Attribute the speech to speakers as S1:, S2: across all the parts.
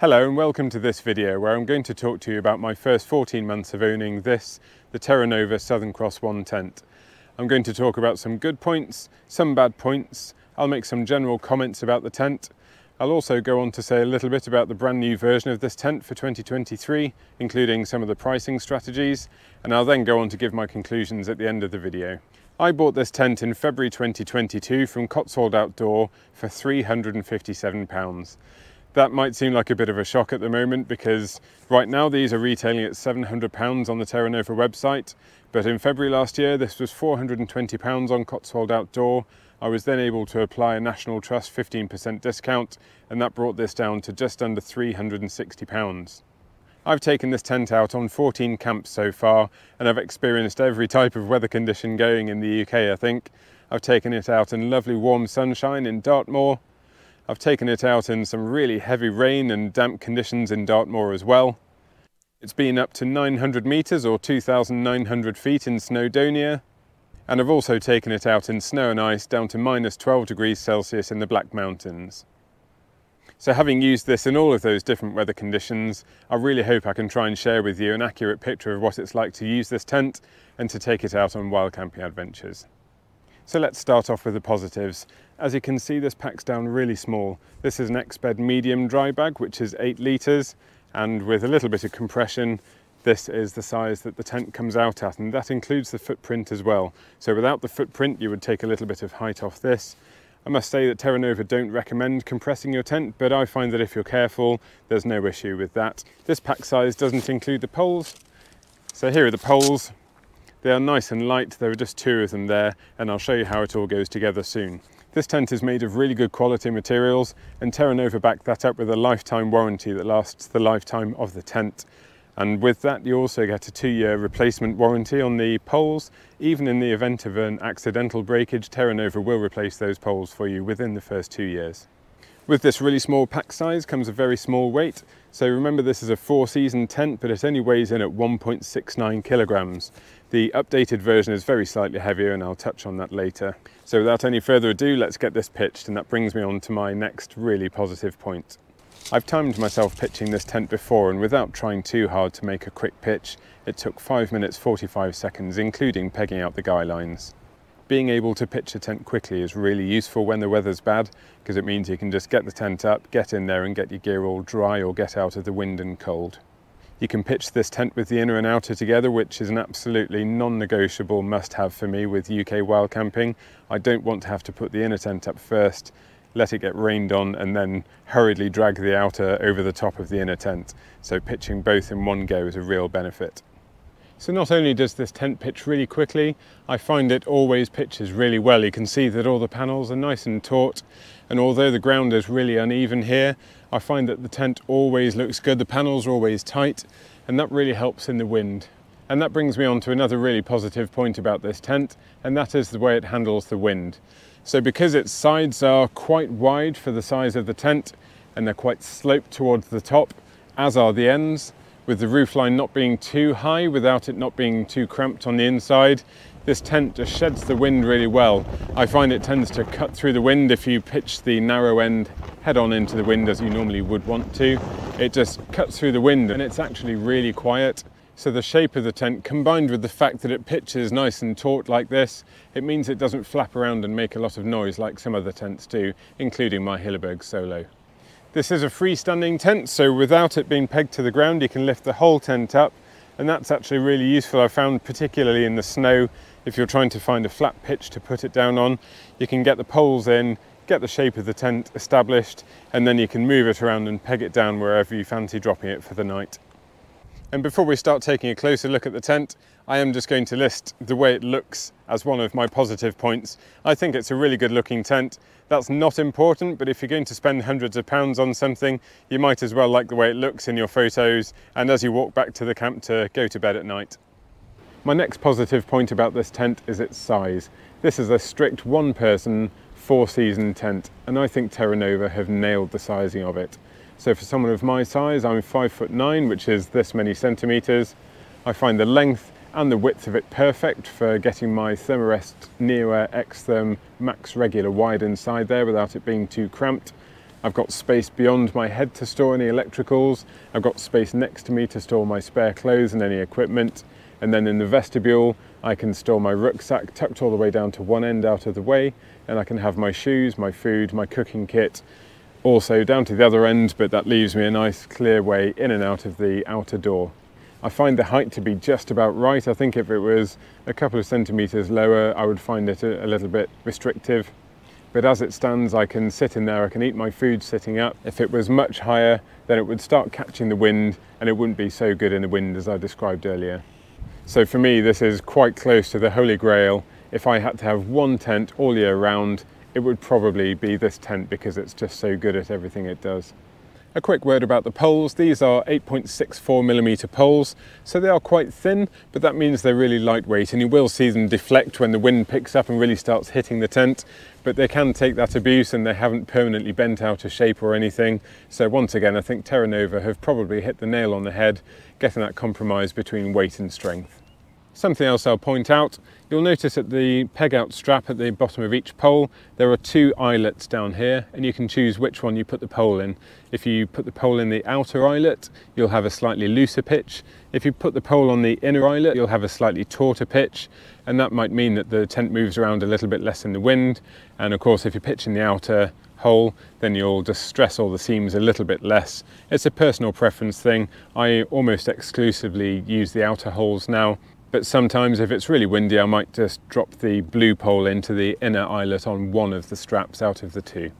S1: Hello and welcome to this video where I'm going to talk to you about my first 14 months of owning this, the Terra Nova Southern Cross One tent. I'm going to talk about some good points, some bad points, I'll make some general comments about the tent, I'll also go on to say a little bit about the brand new version of this tent for 2023, including some of the pricing strategies, and I'll then go on to give my conclusions at the end of the video. I bought this tent in February 2022 from Cotswold Outdoor for £357. That might seem like a bit of a shock at the moment because right now these are retailing at £700 on the Terra Nova website, but in February last year this was £420 on Cotswold Outdoor I was then able to apply a National Trust 15% discount and that brought this down to just under £360. I've taken this tent out on 14 camps so far and I've experienced every type of weather condition going in the UK I think. I've taken it out in lovely warm sunshine in Dartmoor. I've taken it out in some really heavy rain and damp conditions in Dartmoor as well. It's been up to 900 metres or 2,900 feet in Snowdonia and I've also taken it out in snow and ice down to minus 12 degrees Celsius in the Black Mountains. So having used this in all of those different weather conditions, I really hope I can try and share with you an accurate picture of what it's like to use this tent and to take it out on wild camping adventures. So let's start off with the positives. As you can see, this packs down really small. This is an Exped medium dry bag, which is eight litres, and with a little bit of compression, this is the size that the tent comes out at and that includes the footprint as well. So without the footprint you would take a little bit of height off this. I must say that Terra Nova don't recommend compressing your tent but I find that if you're careful there's no issue with that. This pack size doesn't include the poles. So here are the poles. They are nice and light, there are just two of them there and I'll show you how it all goes together soon. This tent is made of really good quality materials and Terra Nova backed that up with a lifetime warranty that lasts the lifetime of the tent. And with that, you also get a two-year replacement warranty on the poles. Even in the event of an accidental breakage, Terra Nova will replace those poles for you within the first two years. With this really small pack size comes a very small weight. So remember this is a four season tent, but it only weighs in at 1.69 kilograms. The updated version is very slightly heavier and I'll touch on that later. So without any further ado, let's get this pitched and that brings me on to my next really positive point. I've timed myself pitching this tent before and without trying too hard to make a quick pitch, it took 5 minutes 45 seconds including pegging out the guy lines. Being able to pitch a tent quickly is really useful when the weather's bad because it means you can just get the tent up, get in there and get your gear all dry or get out of the wind and cold. You can pitch this tent with the inner and outer together, which is an absolutely non-negotiable must-have for me with UK wild camping. I don't want to have to put the inner tent up first let it get rained on and then hurriedly drag the outer over the top of the inner tent. So pitching both in one go is a real benefit. So not only does this tent pitch really quickly, I find it always pitches really well. You can see that all the panels are nice and taut and although the ground is really uneven here, I find that the tent always looks good. The panels are always tight and that really helps in the wind. And that brings me on to another really positive point about this tent and that is the way it handles the wind. So because its sides are quite wide for the size of the tent and they're quite sloped towards the top, as are the ends, with the roofline not being too high without it not being too cramped on the inside, this tent just sheds the wind really well. I find it tends to cut through the wind if you pitch the narrow end head on into the wind as you normally would want to. It just cuts through the wind and it's actually really quiet. So the shape of the tent combined with the fact that it pitches nice and taut like this, it means it doesn't flap around and make a lot of noise like some other tents do, including my Hilleberg Solo. This is a freestanding tent, so without it being pegged to the ground, you can lift the whole tent up, and that's actually really useful. I found particularly in the snow, if you're trying to find a flat pitch to put it down on, you can get the poles in, get the shape of the tent established, and then you can move it around and peg it down wherever you fancy dropping it for the night. And before we start taking a closer look at the tent, I am just going to list the way it looks as one of my positive points. I think it's a really good looking tent. That's not important, but if you're going to spend hundreds of pounds on something, you might as well like the way it looks in your photos and as you walk back to the camp to go to bed at night. My next positive point about this tent is its size. This is a strict one person, four season tent, and I think Terra Nova have nailed the sizing of it. So for someone of my size, I'm five foot nine, which is this many centimeters. I find the length and the width of it perfect for getting my Thermarest NeoAir X-Therm Max Regular wide inside there without it being too cramped. I've got space beyond my head to store any electricals. I've got space next to me to store my spare clothes and any equipment. And then in the vestibule, I can store my rucksack tucked all the way down to one end out of the way. And I can have my shoes, my food, my cooking kit, also down to the other end, but that leaves me a nice clear way in and out of the outer door. I find the height to be just about right. I think if it was a couple of centimetres lower, I would find it a, little bit restrictive. But as it stands, I can sit in there, I can eat my food sitting up. If it was much higher, then it would start catching the wind and it wouldn't be so good in the wind as I described earlier. So for me, this is quite close to the Holy Grail. If I had to have one tent all year round, it would probably be this tent because it's just so good at everything it does. A quick word about the poles. These are 8.64 millimeter poles, so they are quite thin, but that means they're really lightweight and you will see them deflect when the wind picks up and really starts hitting the tent, but they can take that abuse and they haven't permanently bent out of shape or anything. So once again, I think Terra Nova have probably hit the nail on the head, getting that compromise between weight and strength. Something else I'll point out, you'll notice at the peg out strap at the bottom of each pole, there are two eyelets down here and you can choose which one you put the pole in. If you put the pole in the outer eyelet, you'll have a slightly looser pitch. If you put the pole on the inner eyelet, you'll have a slightly tauter pitch and that might mean that the tent moves around a little bit less in the wind. And of course, if you pitch in the outer hole, then you'll just stress all the seams a little bit less. It's a personal preference thing. I almost exclusively use the outer holes now but sometimes if it's really windy I might just drop the blue pole into the inner eyelet on one of the straps out of the two.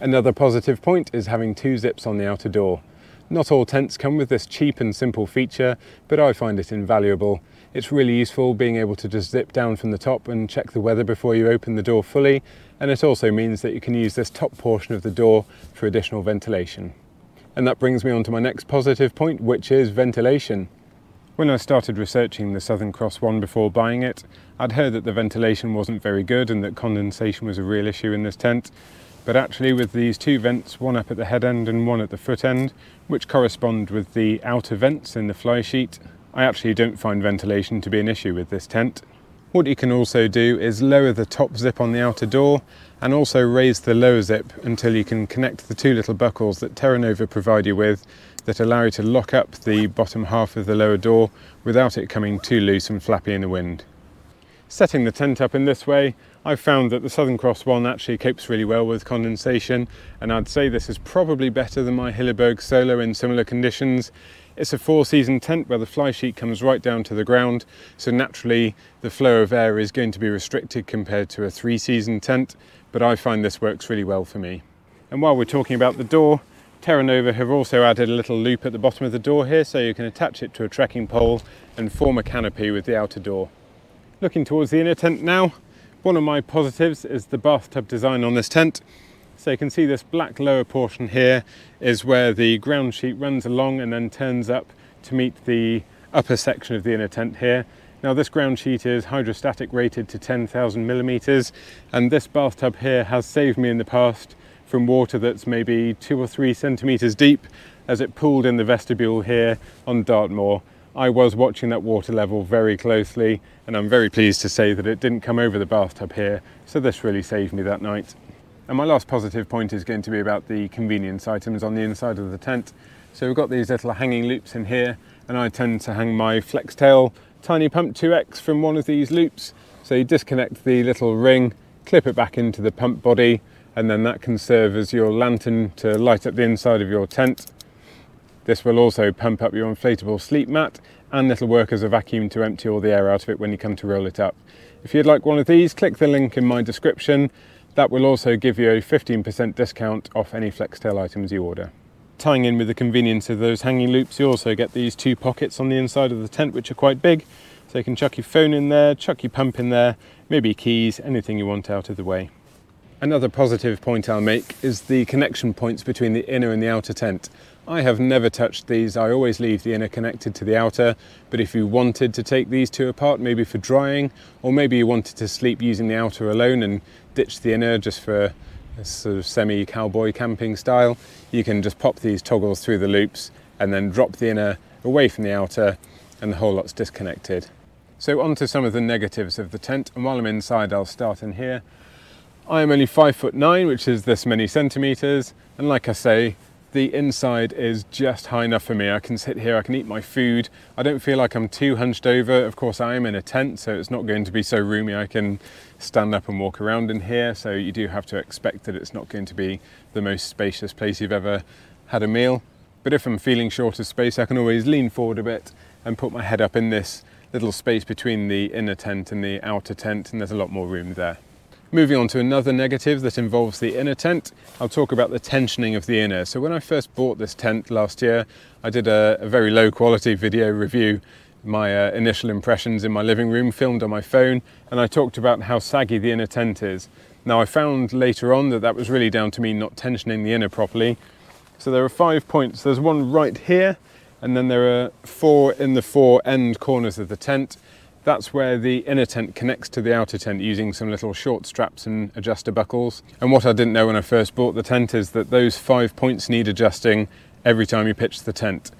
S1: Another positive point is having two zips on the outer door. Not all tents come with this cheap and simple feature, but I find it invaluable. It's really useful being able to just zip down from the top and check the weather before you open the door fully, and it also means that you can use this top portion of the door for additional ventilation. And that brings me on to my next positive point, which is ventilation. When I started researching the Southern Cross One before buying it, I'd heard that the ventilation wasn't very good and that condensation was a real issue in this tent. But actually with these two vents, one up at the head end and one at the foot end, which correspond with the outer vents in the fly sheet, I actually don't find ventilation to be an issue with this tent. What you can also do is lower the top zip on the outer door and also raise the lower zip until you can connect the two little buckles that Terra Nova provide you with that allow you to lock up the bottom half of the lower door without it coming too loose and flappy in the wind. Setting the tent up in this way, I've found that the Southern Cross one actually copes really well with condensation and I'd say this is probably better than my Hilleberg Solo in similar conditions. It's a four season tent where the fly sheet comes right down to the ground so naturally the flow of air is going to be restricted compared to a three season tent but I find this works really well for me. And while we're talking about the door, Terra Nova have also added a little loop at the bottom of the door here so you can attach it to a trekking pole and form a canopy with the outer door. Looking towards the inner tent now, one of my positives is the bathtub design on this tent. So you can see this black lower portion here is where the ground sheet runs along and then turns up to meet the upper section of the inner tent here. Now this ground sheet is hydrostatic rated to 10,000 millimeters and this bathtub here has saved me in the past from water that's maybe two or three centimeters deep as it pooled in the vestibule here on Dartmoor. I was watching that water level very closely and I'm very pleased to say that it didn't come over the bathtub here so this really saved me that night. And my last positive point is going to be about the convenience items on the inside of the tent. So we've got these little hanging loops in here and I tend to hang my Flextail tiny pump 2X from one of these loops. So you disconnect the little ring, clip it back into the pump body, and then that can serve as your lantern to light up the inside of your tent. This will also pump up your inflatable sleep mat and it'll work as a vacuum to empty all the air out of it when you come to roll it up. If you'd like one of these, click the link in my description. That will also give you a 15% discount off any Flextail items you order tying in with the convenience of those hanging loops, you also get these two pockets on the inside of the tent, which are quite big. So you can chuck your phone in there, chuck your pump in there, maybe keys, anything you want out of the way. Another positive point I'll make is the connection points between the inner and the outer tent. I have never touched these, I always leave the inner connected to the outer, but if you wanted to take these two apart, maybe for drying, or maybe you wanted to sleep using the outer alone and ditch the inner just for sort of semi-cowboy camping style, you can just pop these toggles through the loops and then drop the inner away from the outer and the whole lot's disconnected. So on to some of the negatives of the tent, and while I'm inside I'll start in here. I am only five foot nine, which is this many centimeters. And like I say, the inside is just high enough for me. I can sit here, I can eat my food. I don't feel like I'm too hunched over. Of course, I am in a tent, so it's not going to be so roomy. I can stand up and walk around in here. So you do have to expect that it's not going to be the most spacious place you've ever had a meal. But if I'm feeling short of space, I can always lean forward a bit and put my head up in this little space between the inner tent and the outer tent, and there's a lot more room there. Moving on to another negative that involves the inner tent, I'll talk about the tensioning of the inner. So when I first bought this tent last year, I did a, a very low quality video review, my uh, initial impressions in my living room filmed on my phone, and I talked about how saggy the inner tent is. Now I found later on that that was really down to me not tensioning the inner properly. So there are five points. There's one right here, and then there are four in the four end corners of the tent. That's where the inner tent connects to the outer tent using some little short straps and adjuster buckles. And what I didn't know when I first bought the tent is that those five points need adjusting every time you pitch the tent.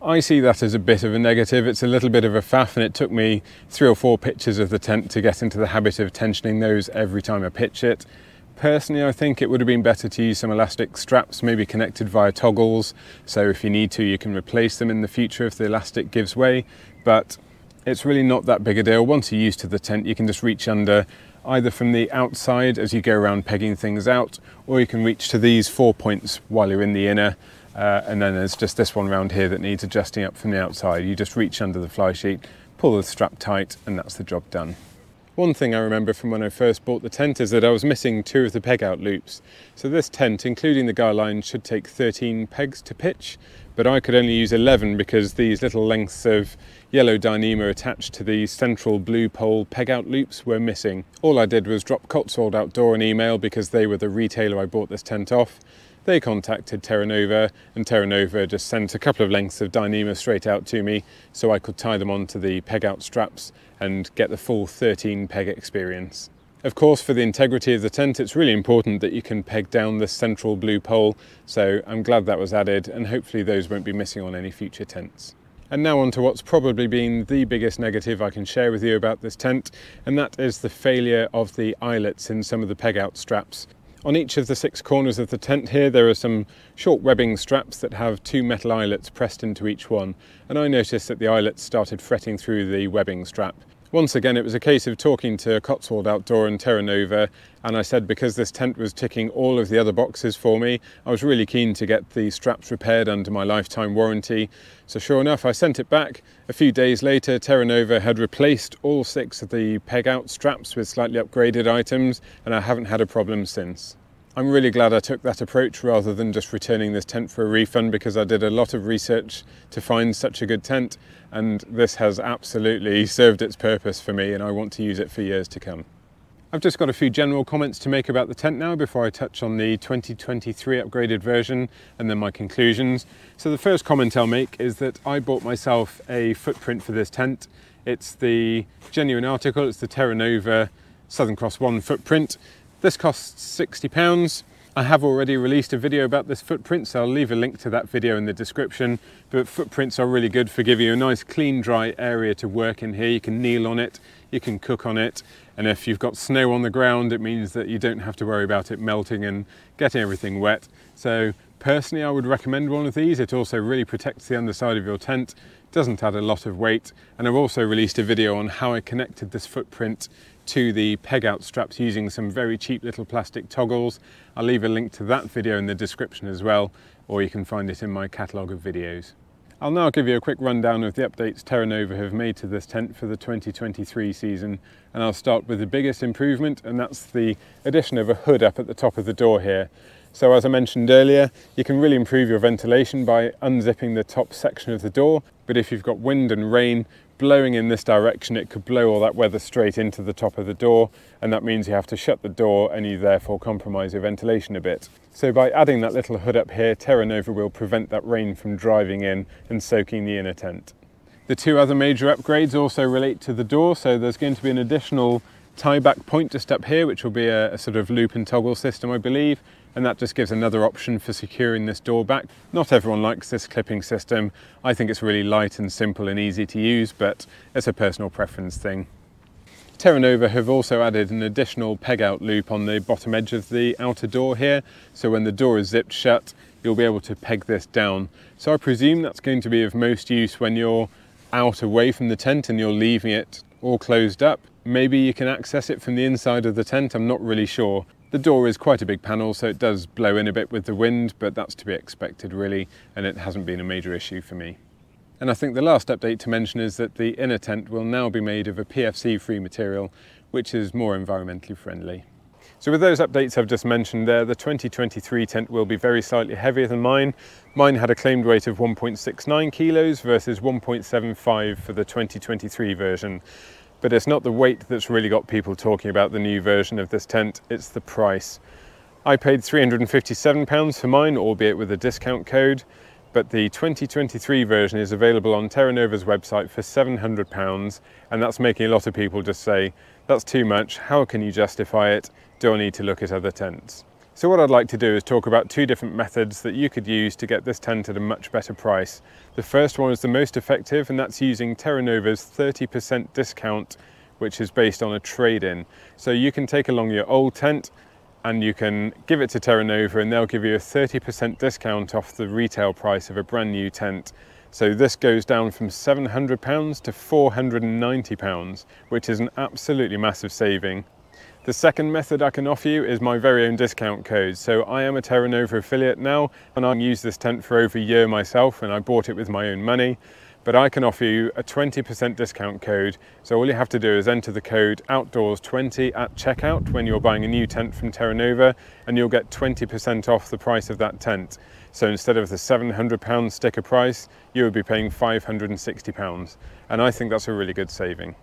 S1: I see that as a bit of a negative. It's a little bit of a faff and it took me three or four pitches of the tent to get into the habit of tensioning those every time I pitch it. Personally, I think it would have been better to use some elastic straps, maybe connected via toggles. So if you need to, you can replace them in the future if the elastic gives way. But it's really not that big a deal. Once you're used to the tent, you can just reach under either from the outside as you go around pegging things out, or you can reach to these four points while you're in the inner. Uh, and then there's just this one around here that needs adjusting up from the outside. You just reach under the fly sheet, pull the strap tight, and that's the job done. One thing I remember from when I first bought the tent is that I was missing two of the peg out loops. So this tent, including the guy line, should take 13 pegs to pitch, but I could only use 11 because these little lengths of yellow Dyneema attached to the central blue pole peg out loops were missing. All I did was drop Cotswold Outdoor an email because they were the retailer I bought this tent off. They contacted Terra Nova and Terra Nova just sent a couple of lengths of Dyneema straight out to me so I could tie them onto the peg out straps and get the full 13 peg experience. Of course, for the integrity of the tent, it's really important that you can peg down the central blue pole, so I'm glad that was added, and hopefully those won't be missing on any future tents. And now on to what's probably been the biggest negative I can share with you about this tent, and that is the failure of the eyelets in some of the peg out straps. On each of the six corners of the tent here there are some short webbing straps that have two metal eyelets pressed into each one and I noticed that the eyelets started fretting through the webbing strap. Once again, it was a case of talking to Cotswold Outdoor and Terra Nova, and I said because this tent was ticking all of the other boxes for me, I was really keen to get the straps repaired under my lifetime warranty. So sure enough, I sent it back. A few days later, Terra Nova had replaced all six of the peg out straps with slightly upgraded items, and I haven't had a problem since. I'm really glad I took that approach rather than just returning this tent for a refund because I did a lot of research to find such a good tent and this has absolutely served its purpose for me and I want to use it for years to come. I've just got a few general comments to make about the tent now before I touch on the 2023 upgraded version and then my conclusions. So the first comment I'll make is that I bought myself a footprint for this tent. It's the genuine article, it's the Terra Nova Southern Cross One footprint. This costs 60 pounds. I have already released a video about this footprint, so I'll leave a link to that video in the description. But footprints are really good for giving you a nice clean, dry area to work in here. You can kneel on it, you can cook on it. And if you've got snow on the ground, it means that you don't have to worry about it melting and getting everything wet. So personally, I would recommend one of these. It also really protects the underside of your tent doesn't add a lot of weight and I've also released a video on how I connected this footprint to the peg out straps using some very cheap little plastic toggles. I'll leave a link to that video in the description as well or you can find it in my catalogue of videos. I'll now give you a quick rundown of the updates Terra Nova have made to this tent for the 2023 season and I'll start with the biggest improvement and that's the addition of a hood up at the top of the door here. So as I mentioned earlier, you can really improve your ventilation by unzipping the top section of the door. But if you've got wind and rain blowing in this direction, it could blow all that weather straight into the top of the door. And that means you have to shut the door and you therefore compromise your ventilation a bit. So by adding that little hood up here, Terra Nova will prevent that rain from driving in and soaking the inner tent. The two other major upgrades also relate to the door. So there's going to be an additional tie back point just up here, which will be a, a sort of loop and toggle system, I believe and that just gives another option for securing this door back. Not everyone likes this clipping system. I think it's really light and simple and easy to use, but it's a personal preference thing. Terra Nova have also added an additional peg out loop on the bottom edge of the outer door here. So when the door is zipped shut, you'll be able to peg this down. So I presume that's going to be of most use when you're out away from the tent and you're leaving it all closed up. Maybe you can access it from the inside of the tent, I'm not really sure. The door is quite a big panel, so it does blow in a bit with the wind, but that's to be expected really, and it hasn't been a major issue for me. And I think the last update to mention is that the inner tent will now be made of a PFC-free material, which is more environmentally friendly. So with those updates I've just mentioned there, the 2023 tent will be very slightly heavier than mine. Mine had a claimed weight of 1.69 kilos versus 1.75 for the 2023 version. But it's not the weight that's really got people talking about the new version of this tent, it's the price. I paid £357 for mine, albeit with a discount code, but the 2023 version is available on Terra Nova's website for £700, and that's making a lot of people just say, that's too much, how can you justify it, do I need to look at other tents? So what I'd like to do is talk about two different methods that you could use to get this tent at a much better price. The first one is the most effective and that's using Terra Nova's 30% discount which is based on a trade-in. So you can take along your old tent and you can give it to Terra Nova and they'll give you a 30% discount off the retail price of a brand new tent. So this goes down from £700 to £490, which is an absolutely massive saving. The second method I can offer you is my very own discount code. So I am a Terra Nova affiliate now and I've used this tent for over a year myself and I bought it with my own money. But I can offer you a 20% discount code. So all you have to do is enter the code outdoors20 at checkout when you're buying a new tent from Terra Nova and you'll get 20% off the price of that tent. So instead of the £700 sticker price, you would be paying £560. And I think that's a really good saving.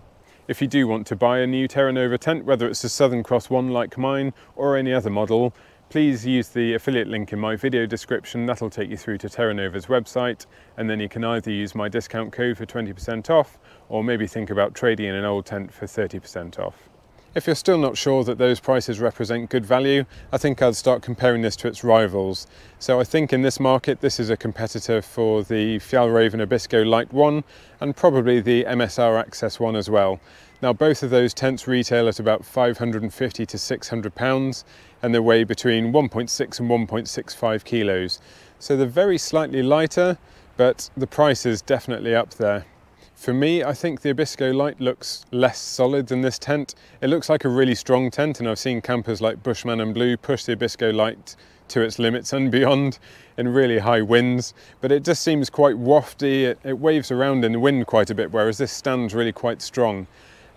S1: If you do want to buy a new Terra Nova tent, whether it's a Southern Cross one like mine or any other model, please use the affiliate link in my video description. That'll take you through to Terra Nova's website and then you can either use my discount code for 20% off or maybe think about trading in an old tent for 30% off. If you're still not sure that those prices represent good value, I think I'd start comparing this to its rivals. So I think in this market, this is a competitor for the Fjallraven Abisko Light 1 and probably the MSR Access 1 as well. Now both of those tents retail at about 550 to 600 pounds and they weigh between 1.6 and 1.65 kilos. So they're very slightly lighter, but the price is definitely up there. For me, I think the Abisko Light looks less solid than this tent. It looks like a really strong tent and I've seen campers like Bushman and Blue push the Abisko Light to its limits and beyond in really high winds, but it just seems quite wafty. It, it waves around in the wind quite a bit, whereas this stands really quite strong.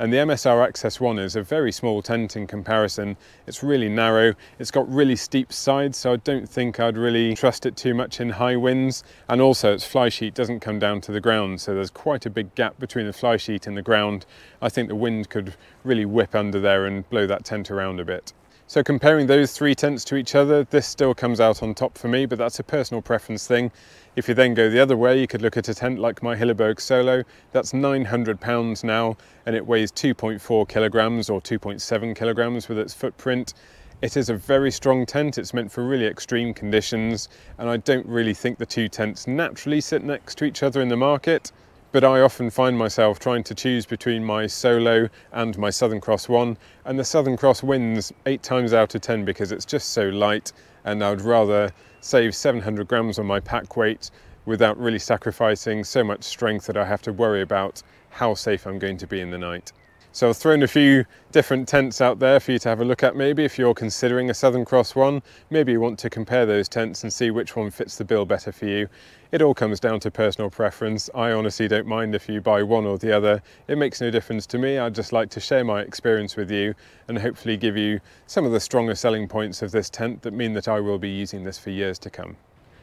S1: And the MSR Access 1 is a very small tent in comparison. It's really narrow, it's got really steep sides, so I don't think I'd really trust it too much in high winds. And also its fly sheet doesn't come down to the ground, so there's quite a big gap between the fly sheet and the ground. I think the wind could really whip under there and blow that tent around a bit. So comparing those three tents to each other, this still comes out on top for me, but that's a personal preference thing. If you then go the other way, you could look at a tent like my Hilleberg Solo. That's 900 pounds now, and it weighs 2.4 kilograms or 2.7 kilograms with its footprint. It is a very strong tent. It's meant for really extreme conditions, and I don't really think the two tents naturally sit next to each other in the market but I often find myself trying to choose between my Solo and my Southern Cross one and the Southern Cross wins eight times out of 10 because it's just so light and I would rather save 700 grams on my pack weight without really sacrificing so much strength that I have to worry about how safe I'm going to be in the night. So I've thrown a few different tents out there for you to have a look at maybe if you're considering a Southern Cross one. Maybe you want to compare those tents and see which one fits the bill better for you. It all comes down to personal preference. I honestly don't mind if you buy one or the other. It makes no difference to me. I'd just like to share my experience with you and hopefully give you some of the stronger selling points of this tent that mean that I will be using this for years to come.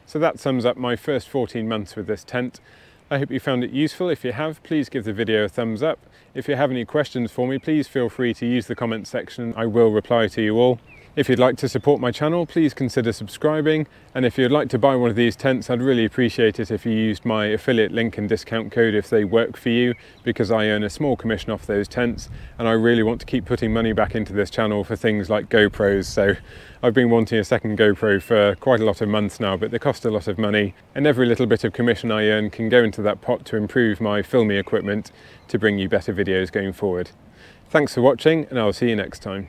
S1: So that sums up my first 14 months with this tent. I hope you found it useful. If you have, please give the video a thumbs up. If you have any questions for me, please feel free to use the comment section. I will reply to you all. If you'd like to support my channel, please consider subscribing. And if you'd like to buy one of these tents, I'd really appreciate it if you used my affiliate link and discount code if they work for you, because I earn a small commission off those tents. And I really want to keep putting money back into this channel for things like GoPros. So I've been wanting a second GoPro for quite a lot of months now, but they cost a lot of money. And every little bit of commission I earn can go into that pot to improve my filming equipment to bring you better videos going forward. Thanks for watching and I'll see you next time.